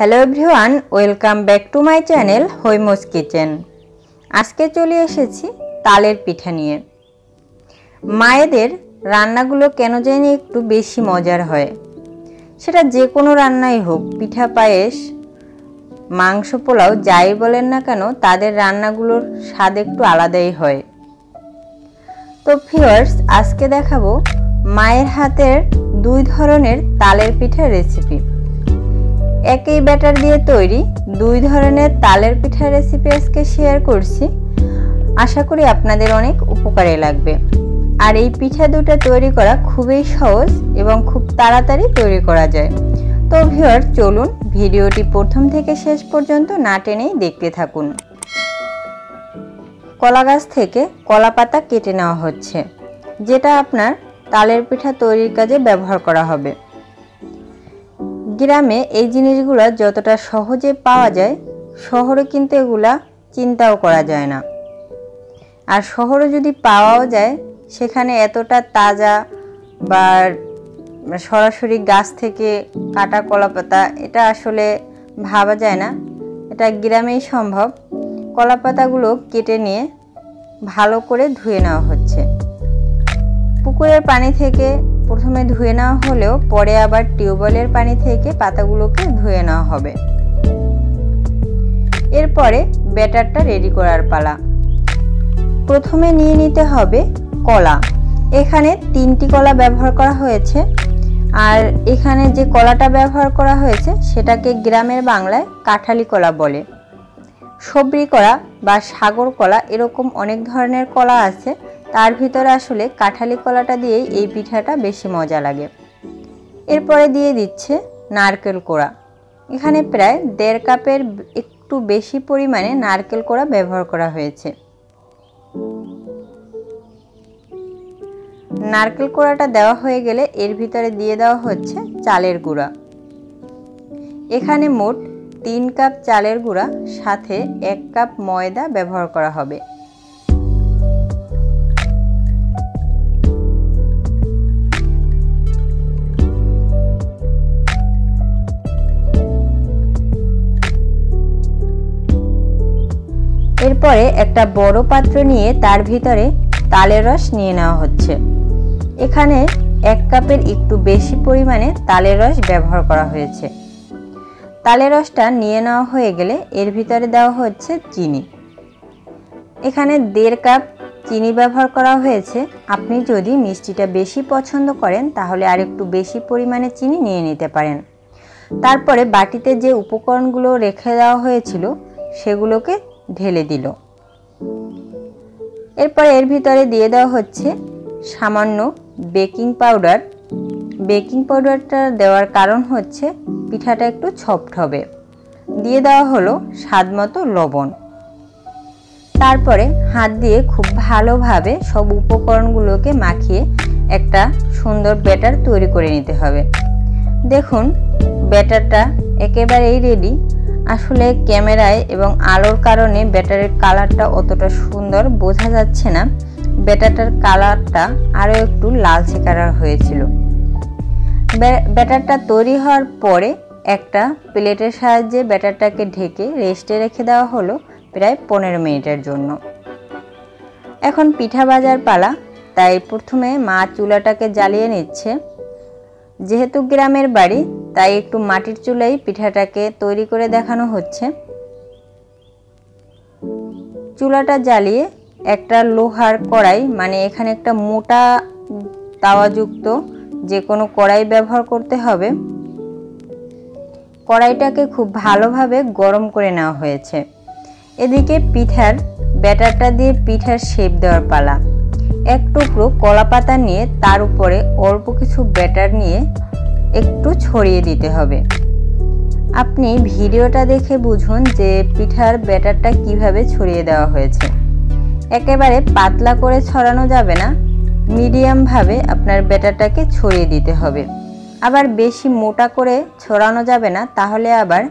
Hello everyone, welcome back to my channel Haimo's kitchen. আজকে চলে এসেছি তালের পিঠা নিয়ে। মায়েদের রান্নাগুলো কেন জানি একটু বেশি মজার হয়। সেটা যে কোনো রান্নাই হোক, পিঠা, পায়েস, মাংস, পোলাও, যাই বলেন না কেন, তাদের রান্নাগুলোর স্বাদ একটু আলাদাই হয়। তো ফিওর্স আজকে দেখাবো মায়ের হাতের দুই ধরনের তালের পিঠার রেসিপি। একই ব্যাটার দিয়ে তৈরি দুই ধরনের তালের পিঠার রেসিপি আজকে শেয়ার করছি। আশা করি আপনাদের অনেক উপকারে লাগবে। আর এই পিঠা দুটো তৈরি করা খুবই সহজ এবং খুব তাড়াতাড়ি তৈরি করা যায়। তো ভিওর চলুন ভিডিওটি প্রথম থেকে শেষ পর্যন্ত না টেনেই দেখতে থাকুন। কলা গাছ থেকে কলা পাতা কেটে নেওয়া হচ্ছে, যেটা আপনার তালের পিঠা তৈরির কাজে ব্যবহার করা হবে। গ্রামে এই জিনিসগুলো যতটা সহজে পাওয়া যায়, শহরে কিন্তু এগুলা চিন্তাও করা যায় না। আর শহরে যদি পাওয়াও যায়, সেখানে এতটা তাজা বা সরাসরি গাছ থেকে কাটা কলা পাতা এটা আসলে ভাবা যায় না। এটা গ্রামেই সম্ভব। কলা পাতাগুলো কেটে নিয়ে ভালো করে ধুয়ে নেওয়া হচ্ছে। পুকুরের পানি থেকে প্রথমে ধুয়ে নেওয়া হলেও পরে আবার টিউবওয়েলের পানি থেকে পাতাগুলোকে ধুয়ে নেওয়া হবে। এরপরে ব্যাটারটা রেডি করার পালা। প্রথমে নিয়ে নিতে হবে কলা। এখানে তিনটি কলা ব্যবহার করা হয়েছে। আর এখানে যে কলাটা ব্যবহার করা হয়েছে, সেটাকে গ্রামের বাংলায় কাঠালি কলা বলে। সবরি কলা বা সাগর কলা এরকম অনেক ধরনের কলা আছে। তার ভিতরে আসলে কাঁঠালি কলাটা দিয়েই এই পিঠাটা বেশি মজা লাগে। এরপরে দিয়ে দিচ্ছে নারকেল কোড়া। এখানে প্রায় দেড় কাপের একটু বেশি পরিমাণে নারকেল কোড়া ব্যবহার করা হয়েছে। নারকেল কোড়াটা দেওয়া হয়ে গেলে এর ভিতরে দিয়ে দেওয়া হচ্ছে চালের গুঁড়া। এখানে মোট তিন কাপ চালের গুঁড়া, সাথে এক কাপ ময়দা ব্যবহার করা হবে। এরপরে একটা বড় পাত্র নিয়ে তার ভিতরে তালের রস নিয়ে নেওয়া হচ্ছে। এখানে এক কাপের একটু বেশি পরিমাণে তালের রস ব্যবহার করা হয়েছে। তালের রসটা নিয়ে নেওয়া হয়ে গেলে এর ভিতরে দেওয়া হচ্ছে চিনি। এখানে দেড় কাপ চিনি ব্যবহার করা হয়েছে। আপনি যদি মিষ্টিটা বেশি পছন্দ করেন, তাহলে আর একটু বেশি পরিমাণে চিনি নিয়ে নিতে পারেন। তারপরে বাটিতে যে উপকরণগুলো রেখে দেওয়া হয়েছিল, সেগুলোকে ঢেলে দিল। এরপর এর ভিতরে দিয়ে দেওয়া হচ্ছে সামান্য বেকিং পাউডার। বেকিং পাউডারটা দেওয়ার কারণ হচ্ছে পিঠাটা একটু ছফট হবে। দিয়ে দেওয়া হলো স্বাদ মতো লবণ। তারপরে হাত দিয়ে খুব ভালোভাবে সব উপকরণগুলোকে মাখিয়ে একটা সুন্দর ব্যাটার তৈরি করে নিতে হবে। দেখুন, ব্যাটারটা একেবারেই রেডি আসলে ক্যামেরায় এবং আলোর কারণে ব্যাটারের কালারটা অতটা সুন্দর বোঝা যাচ্ছে না। ব্যাটারটার কালারটা আরও একটু লালচে কালার হয়েছিল। ব্যাটারটা তৈরি হওয়ার পরে একটা প্লেটের সাহায্যে ব্যাটারটাকে ঢেকে রেস্টে রেখে দেওয়া হলো প্রায় পনেরো মিনিটের জন্য। এখন পিঠা বাজার পালা, তাই প্রথমে মা চুলাটাকে জ্বালিয়ে নিচ্ছে। যেহেতু গ্রামের বাড়ি, তাই একটু মাটির চুলাই পিঠাটাকে তৈরি করে দেখানো হচ্ছে। চুলাটা জ্বালিয়ে একটা লোহার কড়াই মানে এখানে একটা মোটা তাওয়াযুক্ত যে কোনো কড়াই ব্যবহার করতে হবে। কড়াইটাকে খুব ভালোভাবে গরম করে নেওয়া হয়েছে। এদিকে পিঠার ব্যাটারটা দিয়ে পিঠার শেপ দেওয়ার পালা। এক টুকরো কলা পাতা নিয়ে তার উপরে অল্প কিছু ব্যাটার নিয়ে একটু ছড়িয়ে দিতে হবে। আপনি ভিডিওটা দেখে বুঝুন যে পিঠার ব্যাটারটা কীভাবে ছড়িয়ে দেওয়া হয়েছে। একেবারে পাতলা করে ছড়ানো যাবে না মিডিয়ামভাবে আপনার ব্যাটারটাকে ছড়িয়ে দিতে হবে। আবার বেশি মোটা করে ছড়ানো যাবে না, তাহলে আবার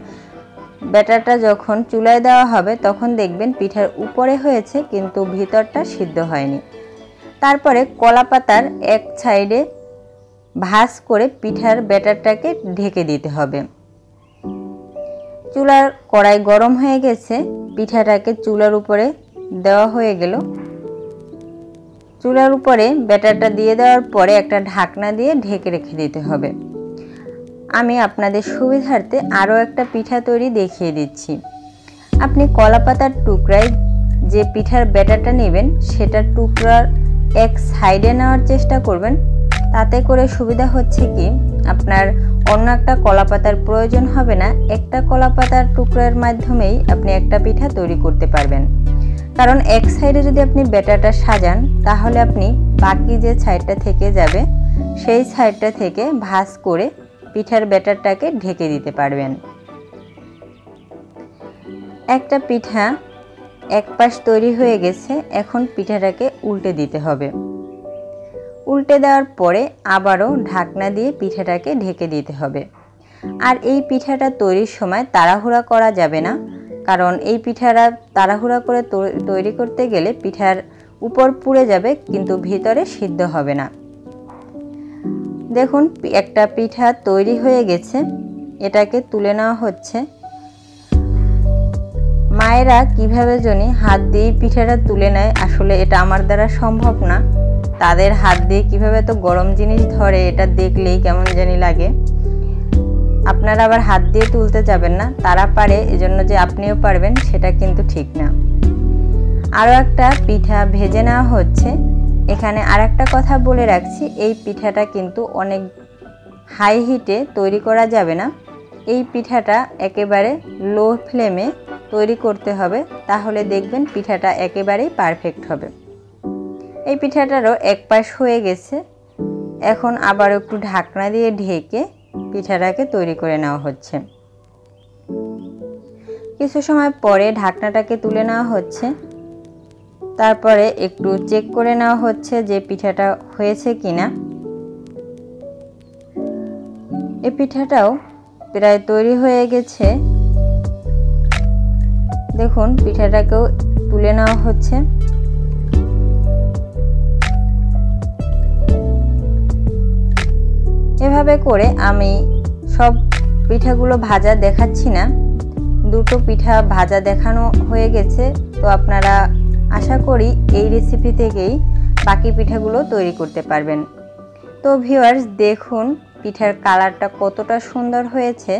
ব্যাটারটা যখন চুলায় দেওয়া হবে, তখন দেখবেন পিঠার উপরে হয়েছে, কিন্তু ভিতরটা সিদ্ধ হয়নি। তারপরে কলা পাতার এক সাইডে ভাস করে পিঠার ব্যাটারটাকে ঢেকে দিতে হবে। চুলার কড়াই গরম হয়ে গেছে, পিঠাটাকে চুলার উপরে দেওয়া হয়ে গেল। চুলার উপরে ব্যাটারটা দিয়ে দেওয়ার পরে একটা ঢাকনা দিয়ে ঢেকে রেখে দিতে হবে। আমি আপনাদের সুবিধার্থে আরও একটা পিঠা তৈরি দেখিয়ে দিচ্ছি। আপনি কলা পাতার টুকরায় যে পিঠার ব্যাটারটা নেবেন, সেটার টুকরার এক সাইডে নেওয়ার চেষ্টা করবেন। তাতে করে সুবিধা হচ্ছে কি, আপনার অন্য একটা কলাপাতার প্রয়োজন হবে না। একটা কলাপাতার টুকরার মাধ্যমেই আপনি একটা পিঠা তৈরি করতে পারবেন। কারণ এক সাইডে যদি আপনি ব্যাটারটা সাজান, তাহলে আপনি বাকি যে সাইডটা থেকে যাবে, সেই সাইডটা থেকে ভাস করে পিঠার ব্যাটারটাকে ঢেকে দিতে পারবেন। একটা পিঠা এক পাশ তৈরি হয়ে গেছে, এখন পিঠাটাকে উল্টে দিতে হবে। উল্টে দেওয়ার পরে আবারও ঢাকনা দিয়ে পিঠাটাকে ঢেকে দিতে হবে। আর এই পিঠাটা তৈরির সময় তাড়াহুড়া করা যাবে না, কারণ এই পিঠাটা তাড়াহুড়া করে তৈরি করতে গেলে পিঠার উপর পুড়ে যাবে, কিন্তু ভিতরে সিদ্ধ হবে না। দেখুন একটা পিঠা তৈরি হয়ে গেছে, এটাকে তুলে নেওয়া হচ্ছে। মায়েরা কীভাবে জানি হাত দিয়ে পিঠাটা তুলে নেয়, আসলে এটা আমার দ্বারা সম্ভব না। তাদের হাত দিয়ে কীভাবে তো গরম জিনিস ধরে, এটা দেখলেই কেমন জানি লাগে। আপনারা আবার হাত দিয়ে তুলতে যাবেন না, তারা পারে, এজন্য যে আপনিও পারবেন, সেটা কিন্তু ঠিক না। আরও একটা পিঠা ভেজে নেওয়া হচ্ছে। এখানে আর একটা কথা বলে রাখছি, এই পিঠাটা কিন্তু অনেক হাই হিটে তৈরি করা যাবে না। এই পিঠাটা একেবারে লো ফ্লেমে তৈরি করতে হবে, তাহলে দেখবেন পিঠাটা একেবারেই পারফেক্ট হবে। এই পিঠাটারও এক পাশ হয়ে গেছে। এখন আবার একটু ঢাকনা দিয়ে ঢেকে পিঠাটাকে তৈরি করে নেওয়া হচ্ছে। কিছু সময় পরে ঢাকনাটাকে তুলে নেওয়া হচ্ছে। তারপরে একটু চেক করে নেওয়া হচ্ছে যে পিঠাটা হয়েছে কিনা। এই পিঠাটাও প্রায় তৈরি হয়ে গেছে। দেখুন, পিঠাটাকেও তুলে নেওয়া হচ্ছে। এভাবে করে আমি সব পিঠাগুলো ভাজা দেখাচ্ছি না। দুটো পিঠা ভাজা দেখানো হয়ে গেছে। তো আপনারা আশা করি এই রেসিপি থেকেই বাকি পিঠাগুলো তৈরি করতে পারবেন। তো ভিউয়ার্স দেখুন, পিঠার কালারটা কতটা সুন্দর হয়েছে।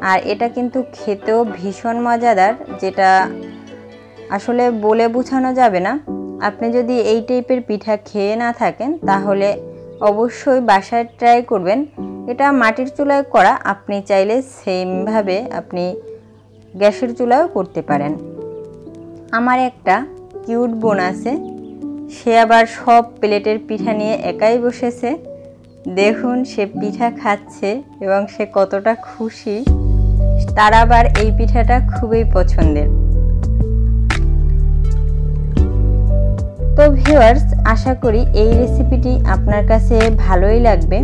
আর এটা কিন্তু খেতেও ভীষণ মজাদার, যেটা আসলে বলে বোঝানো যাবে না। আপনি যদি এই টাইপের পিঠা খেয়ে না থাকেন, তাহলে অবশ্যই বাসায় ট্রাই করবেন। এটা মাটির চুলায় করা, আপনি চাইলে সেমভাবে আপনি গ্যাসের চুলায়ও করতে পারেন। আমার একটা কিউট বোন আছে, সে আবার সব প্লেটের পিঠা নিয়ে একাই বসেছে। দেখুন সে পিঠা খাচ্ছে এবং সে কতটা খুশি। তার আবার এই পিঠাটা খুবই পছন্দের। তো ভিউয়ার্স আশা করি এই রেসিপিটি আপনার কাছে ভালোই লাগবে।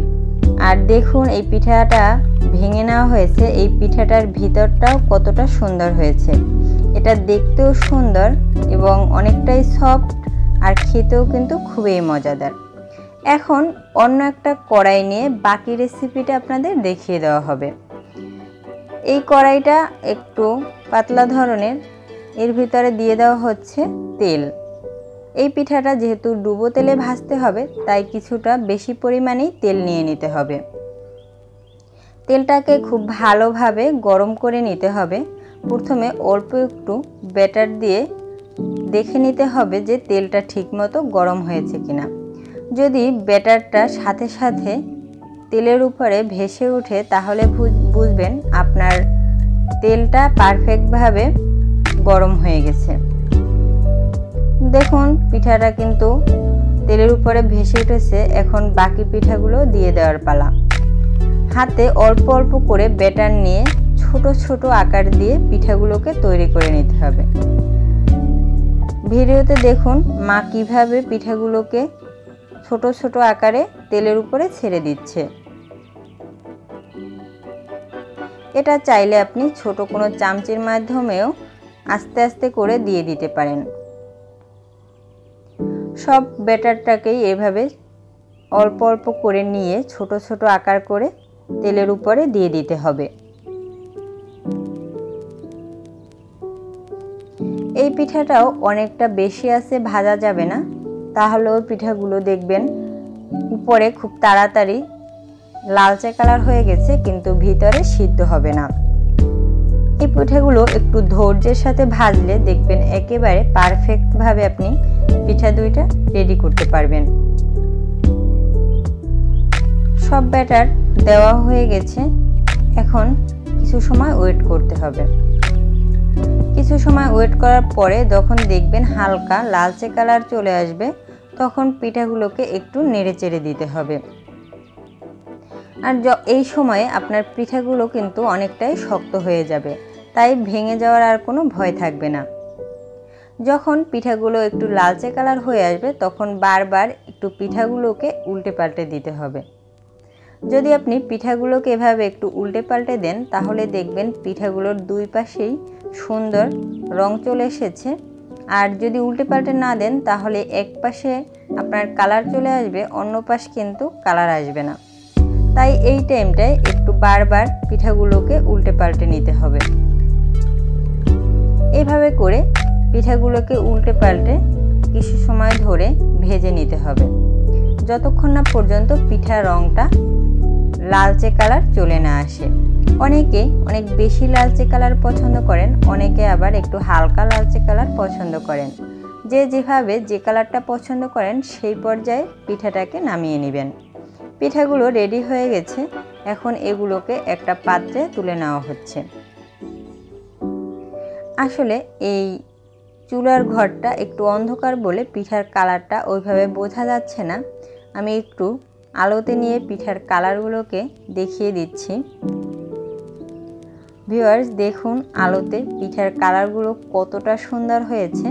আর দেখুন, এই পিঠাটা ভেঙে নেওয়া হয়েছে। এই পিঠাটার ভিতরটাও কতটা সুন্দর হয়েছে। এটা দেখতেও সুন্দর এবং অনেকটাই সফট আর খেতেও কিন্তু খুবই মজাদার। এখন অন্য একটা কড়াই নিয়ে বাকি রেসিপিটা আপনাদের দেখিয়ে দেওয়া হবে। এই কড়াইটা একটু পাতলা ধরনের। এর ভিতরে দিয়ে দেওয়া হচ্ছে তেল। এই পিঠাটা যেহেতু ডুবো তেলে ভাজতে হবে, তাই কিছুটা বেশি পরিমাণেই তেল নিয়ে নিতে হবে। তেলটাকে খুব ভালোভাবে গরম করে নিতে হবে। প্রথমে অল্প একটু ব্যাটার দিয়ে দেখে নিতে হবে যে তেলটা ঠিকমতো গরম হয়েছে কিনা। যদি ব্যাটারটা সাথে সাথে তেলের উপরে ভেসে উঠে তাহলে বুঝবেন আপনার তেলটা পারফেক্টভাবে গরম হয়ে গেছে। দেখুন, পিঠাটা কিন্তু তেলের উপরে ভেসে উঠেছে। এখন বাকি পিঠাগুলো দিয়ে দেওয়ার পালা। হাতে অল্প অল্প করে ব্যাটার নিয়ে ছোট ছোট আকার দিয়ে পিঠাগুলোকে তৈরি করে নিতে হবে। ভিডিওতে দেখুন মা কীভাবে পিঠাগুলোকে ছোট ছোট আকারে তেলের উপরে ছেড়ে দিচ্ছে। এটা চাইলে আপনি ছোট কোনো চামচের মাধ্যমেও আস্তে আস্তে করে দিয়ে দিতে পারেন। সব ব্যাটারটাকেই এভাবে অল্প অল্প করে নিয়ে ছোট ছোট আকার করে তেলের উপরে দিয়ে দিতে হবে। এই পিঠাটাও অনেকটা বেশি আছে, ভাজা যাবে না। তাহলেও পিঠাগুলো দেখবেন উপরে খুব তাড়াতাড়ি লালচে কালার হয়ে গেছে, কিন্তু ভিতরে সিদ্ধ হবে না। এই পিঠাগুলো একটু ধৈর্যের সাথে ভাজলে দেখবেন একেবারে পারফেক্টভাবে আপনি পিঠা দুইটা রেডি করতে পারবেন। সব ব্যাটার দেওয়া হয়ে গেছে, এখন কিছু সময় ওয়েট করতে হবে। কিছু সময় ওয়েট করার পরে যখন দেখবেন হালকা লালচে কালার চলে আসবে, তখন পিঠাগুলোকে একটু নেড়ে চেড়ে দিতে হবে। আর এই সময়ে আপনার পিঠাগুলো কিন্তু অনেকটাই শক্ত হয়ে যাবে, তাই ভেঙে যাওয়ার আর কোনো ভয় থাকবে না। যখন পিঠাগুলো একটু লালচে কালার হয়ে আসবে, তখন বারবার একটু পিঠাগুলোকে উল্টে পাল্টে দিতে হবে। যদি আপনি পিঠাগুলোকে এভাবে একটু উল্টে পাল্টে দেন, তাহলে দেখবেন পিঠাগুলোর দুই পাশেই সুন্দর রং চলে এসেছে। আর যদি উল্টে পাল্টে না দেন, তাহলে এক পাশে আপনার কালার চলে আসবে, অন্য পাশ কিন্তু কালার আসবে না। তাই এই টাইমটায় একটু বারবার পিঠাগুলোকে উল্টে পাল্টে নিতে হবে। এভাবে করে পিঠাগুলোকে উল্টে পাল্টে কিছু সময় ধরে ভেজে নিতে হবে। যতক্ষণ না পর্যন্ত পিঠার রঙটা লালচে কালার চলে না আসে। অনেকে অনেক বেশি লালচে কালার পছন্দ করেন, অনেকে আবার একটু হালকা লালচে কালার পছন্দ করেন। যে যেভাবে যে কালারটা পছন্দ করেন, সেই পর্যায়ে পিঠাটাকে নামিয়ে নেবেন। পিঠাগুলো রেডি হয়ে গেছে। এখন এগুলোকে একটা পাত্রে তুলে নেওয়া হচ্ছে। আসলে এই চুলার ঘরটা একটু অন্ধকার বলে পিঠার কালারটা ওইভাবে বোঝা যাচ্ছে না। আমি একটু আলোতে নিয়ে পিঠার কালারগুলোকে দেখিয়ে দিচ্ছি। ভিউয়ার্স, দেখুন আলোতে পিঠার কালারগুলো কতটা সুন্দর হয়েছে।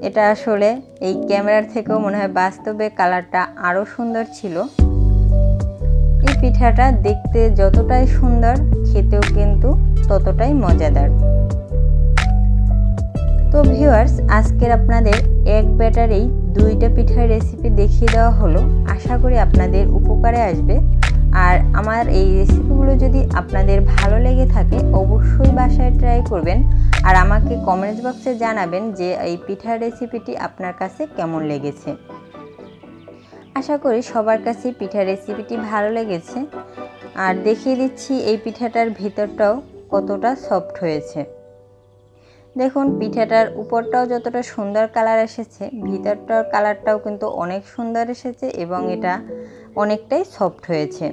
এটা আসলে এই ক্যামেরার থেকেও মনে হয় বাস্তবে কালারটা আরও সুন্দর ছিল। পিঠাটা দেখতে যতটাই সুন্দর, খেতেও কিন্তু ততটাই মজাদার। তো ভিউয়ার্স আজকের আপনাদের এক ব্যাটারেই দুইটা পিঠার রেসিপি দেখিয়ে দেওয়া হলো। আশা করি আপনাদের উপকারে আসবে। আর আমার এই রেসিপিগুলো যদি আপনাদের ভালো লেগে থাকে, অবশ্যই বাসায় ট্রাই করবেন। আর আমাকে কমেন্টস বক্সে জানাবেন যে এই পিঠার রেসিপিটি আপনার কাছে কেমন লেগেছে। আশা করি সবার কাছে পিঠার রেসিপিটি ভালো লেগেছে। আর দেখিয়ে দিচ্ছি এই পিঠাটার ভিতরটাও কতটা সফট হয়েছে। দেখুন, পিঠাটার উপরটাও যতটা সুন্দর কালার এসেছে, ভিতরটার কালারটাও কিন্তু অনেক সুন্দর এসেছে এবং এটা অনেকটাই সফট হয়েছে।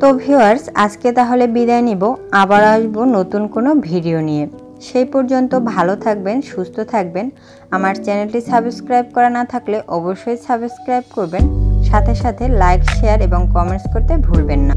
তো ভিউয়ার্স আজকে তাহলে বিদায় নিব। আবার আসব নতুন কোনো ভিডিও নিয়ে। সেই পর্যন্ত ভালো থাকবেন, সুস্থ থাকবেন। আমার চ্যানেলটি সাবস্ক্রাইব করা না থাকলে অবশ্যই সাবস্ক্রাইব করবেন। সাথে সাথে লাইক, শেয়ার এবং কমেন্টস করতে ভুলবেন না।